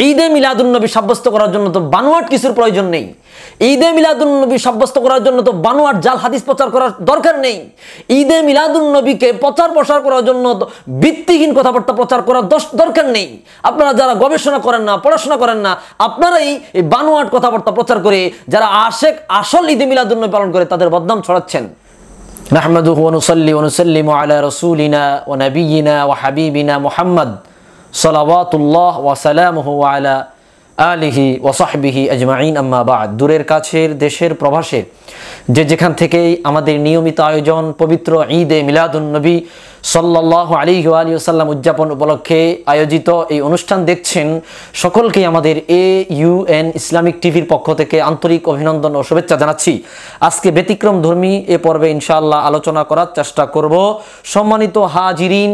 ঈদে মিলাদুন্নবী সাব্যস্ত করার জন্য তো বানোয়াট কিছুর প্রয়োজন নেই ঈদে মিলাদুন্নবী সাব্যস্ত করার জন্য তো বানোয়াট জাল হাদিস প্রচার করার দরকার নেই ঈদে মিলাদুন্নবীকে প্রচার প্রসার করার জন্য তো ভিত্তিহীন কথাবার্তা প্রচার করার দশ- দরকার নেই আপনারা যারা গবেষণা করেন না পড়াশোনা করেন না আপনারাই এই বানোয়াট কথাবার্তা প্রচার করে যারা আশেক আসল ঈদে মিলাদুন্নবী পালন করে তাদের বদনাম ছড়াচ্ছেন نحمده ونصلي ونسلم على رسولنا ونبينا وحبيبنا محمد সলাওয়াতুল্লাহ ওয়াসালামহু আলা আলিহি ওয়াসাহবিহি আজমাইন আম্মা বাদ। দূরের কাছের দেশের প্রভাসের যে যেখান থেকেই আমাদের নিয়মিত আয়োজন, পবিত্র ঈদে মিলাদুন্নবী সাল্লাহ আলী আলী সাল্লাম উদযাপন উপলক্ষে আয়োজিত এই অনুষ্ঠান দেখছেন সকলকেই আমাদের এ ইউএন ইসলামিক টিভির পক্ষ থেকে আন্তরিক অভিনন্দন ও শুভেচ্ছা জানাচ্ছি। আজকে ব্যতিক্রম ধর্মী এ পর্বে ইনশাআল্লাহ আলোচনা করার চেষ্টা করব। সম্মানিত হাজিরিন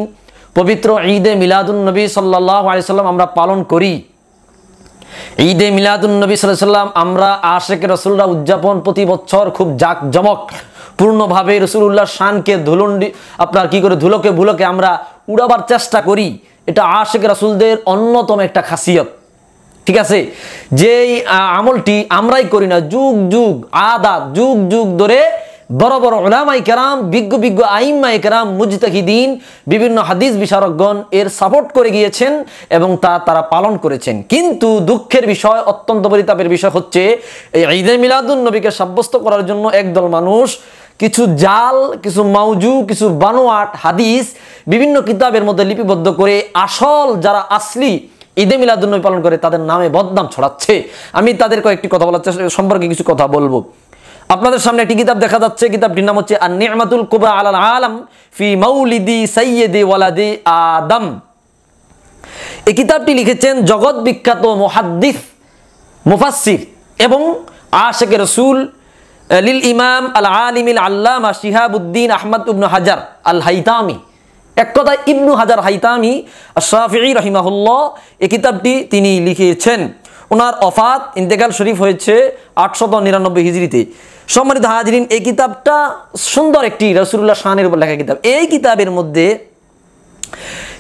পবিত্র ঈদে মিলাদুন্নবী সাল্লাহ আলি সাল্লাম আমরা পালন করি। ঈদে মিলাদুন্নবী সাল্লাম আমরা আশেক রসুল্লাহ উদযাপন প্রতি বছর খুব জাকজমক। পূর্ণভাবে রসুল্লাহ শানকে ধুলন্ডি আপনার কি করে ধুলোকে ভুলোকে আমরা উড়াবার চেষ্টা করি। এটা আশেক রসুলদের অন্যতম একটা খাসিয়ত। ঠিক আছে? যেই আমলটি আমরাই করি না, যুগ যুগ আদা, যুগ যুগ ধরে বড় বড় ওলামাই কেরাম, বিজ্ঞ বিজ্ঞ আইম্মাই কেরাম, মুজতাহিদিন, বিভিন্ন হাদিস বিশারকগণ এর সাপোর্ট করে গিয়েছেন এবং তা তারা পালন করেছেন। কিন্তু দুঃখের বিষয়, অত্যন্ত পরিতাপের বিষয় হচ্ছে, এই ঈদে মিলাদুন নবীকে সাব্যস্ত করার জন্য একদল মানুষ, কিছু জাল, কিছু মাউজু, কিছু বানোয়াট, হাদিস, বিভিন্ন কিতাবের মধ্যে লিপিবদ্ধ করে আসল যারা আসলি ঈদে মিলাদুন্নবী পালন করে তাদের নামে বদনাম ছড়াচ্ছে। আমি তাদের কয়েকটি কথা বলার সম্পর্কে কিছু কথা বলব। আপনাদের সামনে একটি কিতাব দেখা যাচ্ছে। কিতাবটির নাম হচ্ছে আর নিয়ামাতুল কুবরা আলাল আলম ফি মাউলিদি সাইয়েদে ওয়ালাদি আদম। এই কিতাবটি লিখেছেন জগৎ বিখ্যাত মুহাদ্দিস, মুফাসসির এবং আশেক রসুল লিল ইমাম আল আলিমিল আল্লামা শিহাবুদ্দিন আহমদ ইবনু হাজার আল হাইতামি। এক কথায় ইবনু হাজার হাইতামি শাফি রহিমাহুল্লাহ এই কিতাবটি তিনি লিখেছেন। ওনার অফাত ইন্তেকাল শরীফ হয়েছে আটশত নিরানব্বই হিজড়িতে। সম্মানিত হাজরিন, এই কিতাবটা সুন্দর একটি রসুল্লাহ শাহানের উপর লেখা কিতাব। এই কিতাবের মধ্যে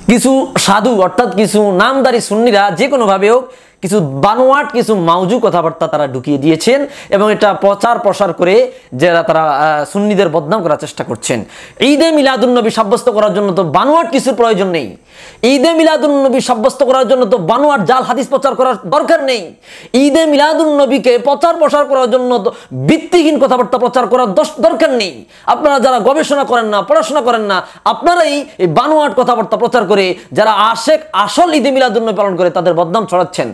কিছু সাধু, অর্থাৎ কিছু নামদারি সুন্নিরা যে কোনোভাবে হোক কিছু বানোয়াট, কিছু মাউজু কথাবার্তা তারা ঢুকিয়ে দিয়েছেন এবং এটা প্রচার প্রসার করে যারা তারা সুন্নিদের বদনাম করার চেষ্টা করছেন। ঈদে মিলাদুন্নবী সাব্যস্ত করার জন্য তো বানোয়াট কিছুর প্রয়োজন নেই। ঈদে মিলাদুন্নবী সাব্যস্ত করার জন্য তো বানোয়াট জাল হাদিস প্রচার করার দরকার নেই। ঈদে মিলাদুন্নবীকে প্রচার প্রসার করার জন্য তো ভিত্তিহীন কথাবার্তা প্রচার করার দরকার নেই। আপনারা যারা গবেষণা করেন না, পড়াশোনা করেন না, আপনারাই এই বানোয়াট কথাবার্তা প্রচার করে যারা আশেক, আসল ঈদে মিলাদুন্নবী পালন করে তাদের বদনাম ছড়াচ্ছেন।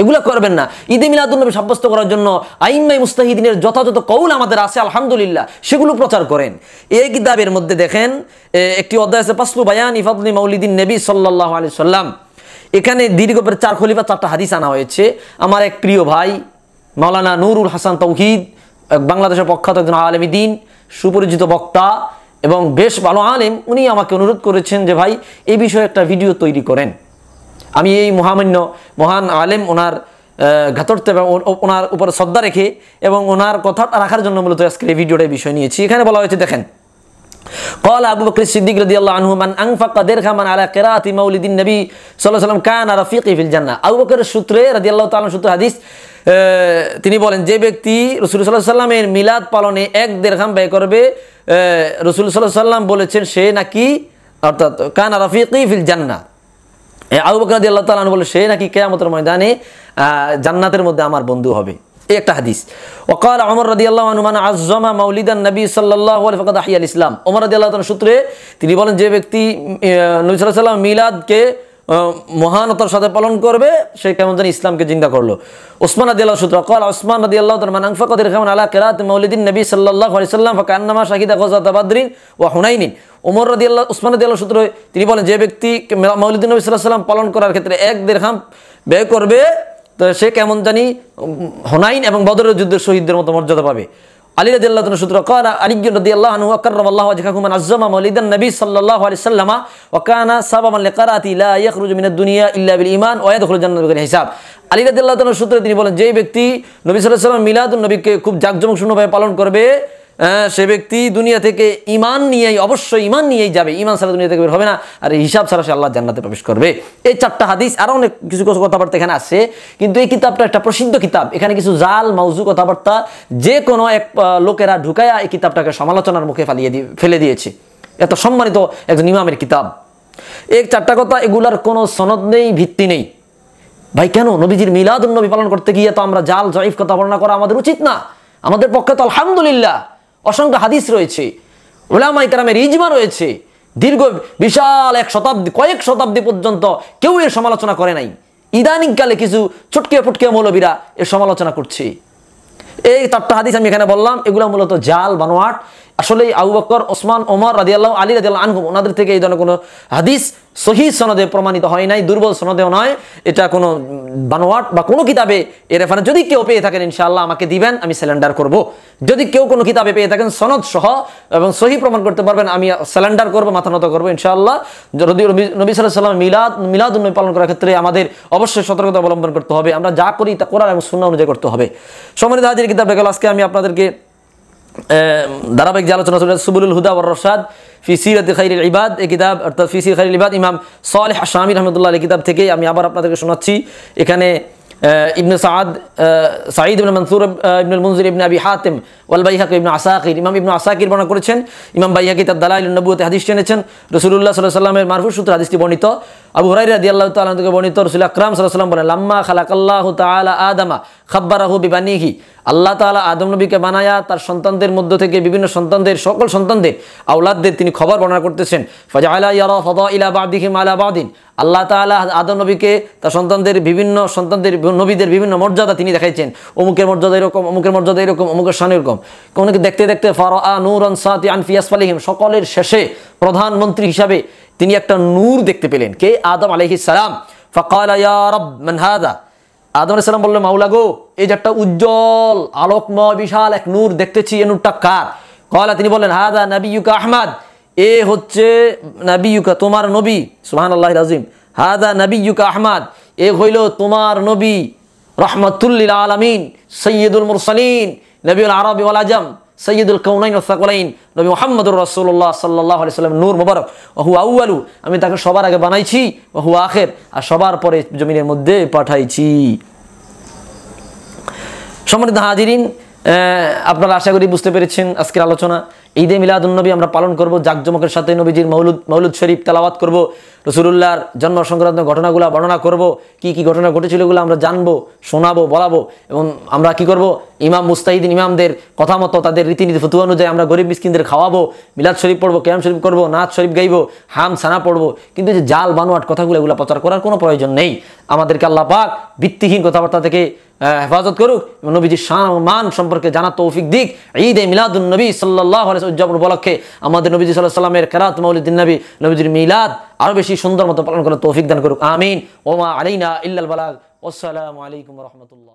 এগুলো করবেন না। ঈদে মিলাদুন্নবী সাব্যস্ত করার জন্য আইম্মাই মুস্তাহিদিনের যথাযথ কৌল আমাদের আছে, আলহামদুলিল্লাহ, সেগুলো প্রচার করেন। এই কিতাবের মধ্যে দেখেন একটি অধ্যায় আছে পাসলু বায়ান ইফাদুল মৌলিদিন নবী সাল্লাহ আলি সাল্লাম এখানে দীর্ঘ করে চার খলিফা, চারটা হাদিস আনা হয়েছে। আমার এক প্রিয় ভাই, মাওলানা নুরুল হাসান তৌহিদ বাংলাদেশের প্রখ্যাত একজন আলমী দিন, সুপরিচিত বক্তা এবং বেশ ভালো আলেম, উনি আমাকে অনুরোধ করেছেন যে ভাই এই বিষয়ে একটা ভিডিও তৈরি করেন। আমি এই মহামান্য মহান আলেম ওনার ঘাতরতে এবং ও- ও- ওনার উপরে শ্রদ্ধা রেখে এবং ওনার কথাটা রাখার জন্য মূলত আজকের এই ভিডিওটা বিষয় নিয়েছি এখানে বলা হয়েছে দেখেন قال أبو بكر الصديق رضي الله عنه من أنفق درهما على قراءة مولد النبي صلى الله عليه وسلم كان رفيقي في الجنة আবু বকরের সূত্রে রাদিয়াল্লাহু তাআলা সূত্র হাদিস আহ, তিনি বলেন যে ব্যক্তি রসুল সাল্লাহ সাল্লামের মিলাদ পালনে এক দেড়খাম ব্যয় করবে রসুল সাল্লাহ সাল্লাম বলেছেন সে নাকি অর্থাৎ কানা রফিকি ফিল জান্না এ আবু বকর আল্লাহ আনহু বলে, সে নাকি কেয়ামতের ময়দানে জান্নাতের মধ্যে আমার বন্ধু হবে। এই একটা হাদিস। ওকাল অমর রাদিয়াল্লাহু আল্লাহ হনুমান আজমা মাউলিদান নবী সাল্লাহ ফকাত আহিয়াল ইসলাম। ওমর রাদিয়াল্লাহু আল্লাহ সূত্রে, তিনি বলেন যে ব্যক্তি নবী সাল্লাহ সাল্লাম মিলাদকে মহানতার সাথে পালন করবে, সে কেমন যেন ইসলামকে জিন্দা করল। ওসমান আদি আল্লাহ সূত্র কল, ওসমান আদি আল্লাহ তার মানাং কদির খান আলা কেরাত মৌলিদিন নবী সাল্লাহ আলি সাল্লাম ফাকান্নামা শাহিদা গজাদাবাদ্রিন ও হুনাইনিন। ওমর রদি আল্লাহ উসমান আদি আল্লাহ সূত্র তিনি বলেন, যে ব্যক্তি মৌলিদিন নবী সাল্লাহ সাল্লাম পালন করার ক্ষেত্রে এক দেড় ব্যয় করবে, তো সে কেমন জানি হনাইন এবং বদরের যুদ্ধের শহীদদের মতো মর্যাদা পাবে। আলী রদি আল্লাহ সূত্র কানা আনিজ্ঞ রদি আল্লাহ আনহু আকরম আল্লাহ জাকুমান আজ্জমা মলিদান নবী সাল্লাল্লাহ আলাইহি সাল্লামা ওয়া কানা সাবামান লিকারাতি লা ইয়াখরুজু মিনাদ দুনিয়া ইল্লা বিল ঈমান ওয়া ইয়াদখুলু জান্নাত বিল হিসাব। আলী রদি আল্লাহ সূত্রে তিনি বলেন যে ব্যক্তি নবী সাল্লাল্লাহু আলাইহি ওয়াসাল্লাম মিলাদুন নবীকে খুব জাঁকজমকপূর্ণভাবে পালন করবে সে ব্যক্তি দুনিয়া থেকে ইমান নিয়েই, অবশ্যই ইমান নিয়েই যাবে। ইমান ছাড়া দুনিয়া থেকে বের হবে না। আর এই হিসাব ছাড়া সে আল্লাহ জান্নাতে প্রবেশ করবে। এই চারটা হাদিস আরও অনেক কিছু কিছু কথাবার্তা এখানে আছে। কিন্তু এই কিতাবটা একটা প্রসিদ্ধ কিতাব। এখানে কিছু জাল, মাউজু কথাবার্তা যে কোনো এক লোকেরা ঢুকায়া এই কিতাবটাকে সমালোচনার মুখে ফালিয়ে দিয়ে ফেলে দিয়েছে। এত সম্মানিত একজন ইমামের কিতাব। এই চারটা কথা, এগুলার কোনো সনদ নেই, ভিত্তি নেই। ভাই, কেন? নবীজির মিলাদুন নবী পালন করতে গিয়ে তো আমরা জাল, জয়ীফ কথা বর্ণনা করা আমাদের উচিত না। আমাদের পক্ষে তো আলহামদুলিল্লাহ। অসংখ্য হাদিস রয়েছে। ওলামাই কারামের ইজমা রয়েছে। দীর্ঘ বিশাল এক শতাব্দী, কয়েক শতাব্দী পর্যন্ত কেউ এর সমালোচনা করে নাই। ইদানিংকালে কিছু চটকে ফুটকে মৌলবীরা এর সমালোচনা করছে। এই চারটা হাদিস আমি এখানে বললাম। এগুলো মূলত জাল, বানোয়াট। আসলে আবু বকর, ওসমান, ওমর রাদিয়াল্লাহ আলী রাদিয়াল্লাহ আনহুম ওনাদের থেকে এই ধরনের কোনো হাদিস সহি সনদে প্রমাণিত হয় নাই, দুর্বল সনদেও নয়। এটা কোনো বানোয়াট বা কোনো কিতাবে এর রেফারেন্স যদি কেউ পেয়ে থাকেন, ইনশাআল্লাহ আমাকে দিবেন, আমি স্যালেন্ডার করব। যদি কেউ কোনো কিতাবে পেয়ে থাকেন, সনদ সহ এবং সহি প্রমাণ করতে পারবেন, আমি স্যালেন্ডার করব, মাথা নত করব, ইনশাআল্লাহ। যদি নবী- সাল্লাহ সাল্লাম মিলাদ মিলাদ নবী পালন করার ক্ষেত্রে আমাদের অবশ্যই সতর্কতা অবলম্বন করতে হবে। আমরা যা করি তা করার এবং শূন্য অনুযায়ী করতে হবে। সম্মানিত হাজির কিতাব গেল আজকে আমি আপনাদেরকে ধারাবাহিক যে আলোচনা চলে সুবুলুল হুদা ওয়ার রশাদ ফি সিরাত খাইরুল ইবাদ এই কিতাব, অর্থাৎ ফি সির খাইরুল ইবাদ, ইমাম সালেহ শামী রহমতুল্লাহ এই কিতাব থেকে আমি আবার আপনাদেরকে শোনাচ্ছি। এখানে ইবনে সাদ সাঈদ ইবনে Mansur Ibnul Munzir, Ibn Abi Hatim, ওয়াল বাইহাকি ইবনে আসাকির, ইমাম ইবনে আসাকির বর্ণনা করেছেন। ইমাম বাইহাকি তার দালাইল নবুয়তে হাদিস টেনেছেন রসুলুল্লাহ সাল্লাহ সাল্লামের মারফু সূত্রে হাদিসটি বর্ণিত। আবু হুরাইরা রাদিয়াল্লাহু তাআলা থেকে বর্ণিত রাসূল আকরাম ওয়াসাল্লাম বলেন, লাম্মা খালাকাল্লাহু তাআলা আদামা খাব্বারাহু বিবানিহি। আল্লাহ তাআলা আদম নবীকে বানায়া তার সন্তানদের মধ্য থেকে বিভিন্ন সন্তানদের, সকল সন্তানদের, আওলাদদের তিনি খবর বর্ণনা করতেছেন। ফাজআলা ইয়ারা ফাদাইলা বাদিহিম আলা বাদিন। আল্লাহ তাআলা আদম নবীকে তার সন্তানদের বিভিন্ন সন্তানদের, নবীদের বিভিন্ন মর্যাদা তিনি দেখাইছেন। অমুকের মর্যাদা এরকম, অমুকের মর্যাদা এরকম, অমুকের শান এরকম। কোনকে দেখতে দেখতে ফারা নূরান সাতি আন ফিয়াস ফালিহিম সকলের শেষে প্রধানমন্ত্রী হিসাবে তিনি একটা নূর দেখতে পেলেন। কে? আদম আলাইহিস সালাম। ফাকালা, ইয়া রব, মান হাদা? আদম সালাম বললেন, মাওলা গো, এই যে একটা উজ্জ্বল, আলোকময়, বিশাল এক নূর দেখতেছি, এই নূরটা কার? কয়লা তিনি বললেন, হাদা নবিয়ুকা আহমদ। এ হচ্ছে নবিয়ুকা, তোমার নবী। সুবহানাল্লাহ রাজিম হাদা নবিয়ুকা আহমদ। এ হইল তোমার নবী। রহমতুল্লিল আলমিন। সৈয়দুল মুরসালিন। নবীল আরবি আজম। সৈয়দুল কৌনাইন ওসাকলাইন নবী মোহাম্মদুর রসুল্লাহ সাল্লাহ আলি সাল্লাম নূর মুবারক। ওহু আউআলু আমি তাকে সবার আগে বানাইছি ওহু আখের, আর সবার পরে জমিনের মধ্যে পাঠাইছি। সম্মানিত হাজিরিন আপনারা আশা করি বুঝতে পেরেছেন আজকের আলোচনা। ঈদে মিলাদুন্নবী আমরা পালন করব, জাকজমকের সাথে নবীজির মৌলুদ মৌলুদ শরীফ তেলাওয়াত করব। রসুলুল্লাহর জন্ম সংক্রান্ত ঘটনাগুলো বর্ণনা করব, কি কি ঘটনা ঘটেছিল এগুলো আমরা জানব, শোনাবো, বলাবো, এবং আমরা কি করব? ইমাম মুস্তাহিদিন ইমামদের কথা মতো তাদের রীতিনীতি ফতু অনুযায়ী আমরা গরিব মিসকিনদের খাওয়াবো, মিলাদ শরীফ পড়ব ক্যাম শরীফ করব, নাচ শরীফ গাইবো, হাম, সানা পড়ব, কিন্তু যে জাল, বানোয়াট কথাগুলো এগুলো প্রচার করার কোনো প্রয়োজন নেই। আমাদেরকে আল্লাহ পাক ভিত্তিহীন কথাবার্তা থেকে হেফাজত করুক নবীজির শান মান সম্পর্কে জানা তৌফিক দিক। ঈদ এ মিলাদুন নবী সাল্লাহ উদযাপন উপলক্ষে আমাদের নবীজি সাল্লাহ সাল্লামের কেরাত মৌলিদ্দিন নবী, নবীজির মিলাদ আরও বেশি সুন্দর মতো পালন করার তৌফিক দান করুক। আমিন। ওমা আলাইনা ইল্লাল বালাগ। আসসালামু আলাইকুম রহমতুল্লাহ।